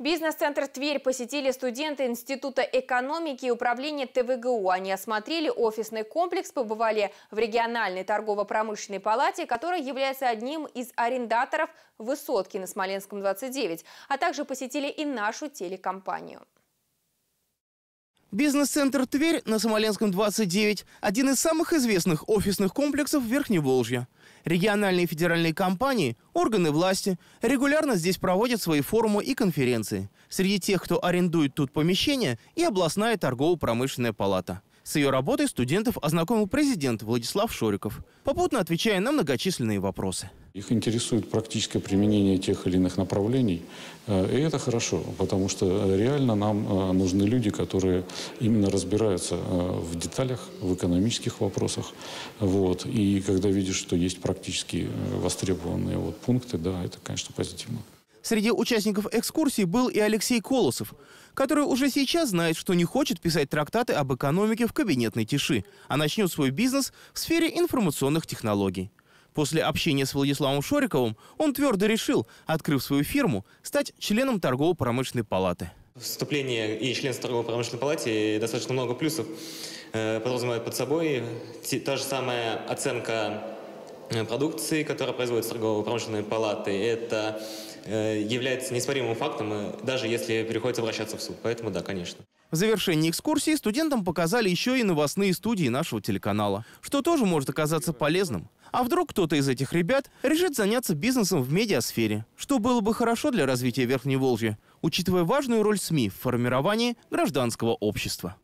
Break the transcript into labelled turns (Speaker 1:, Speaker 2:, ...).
Speaker 1: Бизнес-центр «Тверь» посетили студенты Института экономики и управления ТВГУ. Они осмотрели офисный комплекс, побывали в региональной торгово-промышленной палате, которая является одним из арендаторов высотки на Смоленском 29, а также посетили и нашу телекомпанию.
Speaker 2: Бизнес-центр «Тверь» на Смоленском 29 – один из самых известных офисных комплексов Верхневолжья. Региональные и федеральные компании, органы власти регулярно здесь проводят свои форумы и конференции. Среди тех, кто арендует тут помещение, и областная торгово-промышленная палата. С ее работой студентов ознакомил президент Владислав Шориков, попутно отвечая на многочисленные вопросы.
Speaker 3: Их интересует практическое применение тех или иных направлений. Э, и это хорошо, потому что реально нам э, нужны люди, которые именно разбираются э, в деталях, в экономических вопросах. Вот. И когда видишь, что есть практически востребованные вот пункты, да, это, конечно, позитивно.
Speaker 2: Среди участников экскурсии был и Алексей Колосов, который уже сейчас знает, что не хочет писать трактаты об экономике в кабинетной тиши, а начнет свой бизнес в сфере информационных технологий. После общения с Владиславом Шориковым он твердо решил, открыв свою фирму, стать членом торгово-промышленной палаты.
Speaker 4: Вступление и членство торгово-промышленной палате достаточно много плюсов э, подразумевает под собой. Та же самая оценка продукции, которая производится торгово-промышленной палатой, это э, является неоспоримым фактом, даже если приходится обращаться в суд. Поэтому да, конечно.
Speaker 2: В завершении экскурсии студентам показали еще и новостные студии нашего телеканала, что тоже может оказаться полезным. А вдруг кто-то из этих ребят решит заняться бизнесом в медиасфере, что было бы хорошо для развития Верхней Волжья, учитывая важную роль СМИ в формировании гражданского общества.